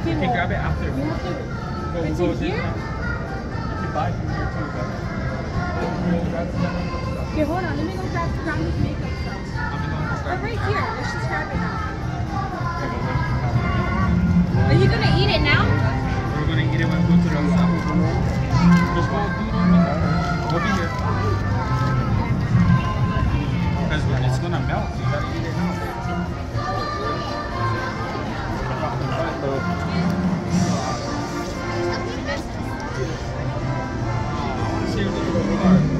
You can grab it after. You have to. Go, it's go here? You can buy from here too, but. Okay, hold on. Let me go grab with makeup stuff. Or oh, right here. Let's just grab it now. Are you gonna eat it now? We're gonna eat it when we go to the restaurant. Just go. We'll be here. Because it's gonna melt. All right.